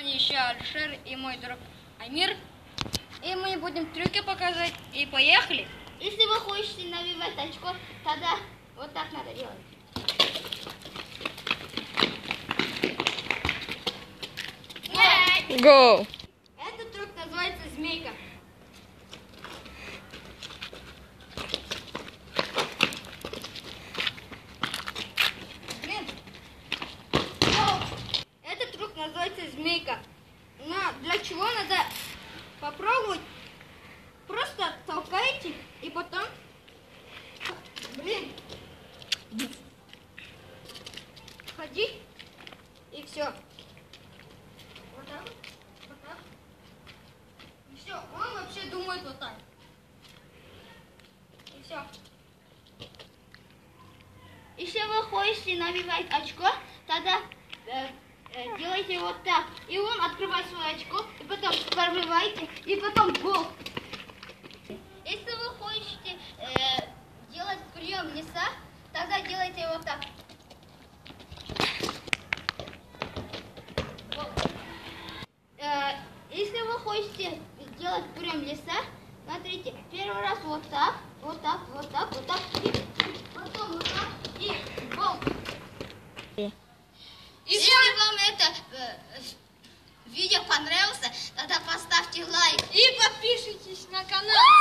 вами еще Алишер и мой друг Амир. И мы будем трюки показывать. И поехали. Если вы хотите навивать очко, тогда вот так надо делать. Go! Змейка. Но для чего надо попробовать? Просто толкаете и потом... Блин. Ходи. И все. Вот так вот. Так. И все. Он вообще думает вот так. И все. Если вы хотите навивать очко, тогда э, э, делайте вот так. И он открывает свое очко, и потом пробиваете, и потом гол. Если вы хотите э, делать прием леса, тогда делайте вот так. Э, если вы хотите сделать прием леса, смотрите, первый раз вот так, вот так, вот так, вот так, и потом вот так, и гол. Если вам это э, видео понравилось, тогда поставьте лайк. И подпишитесь на канал.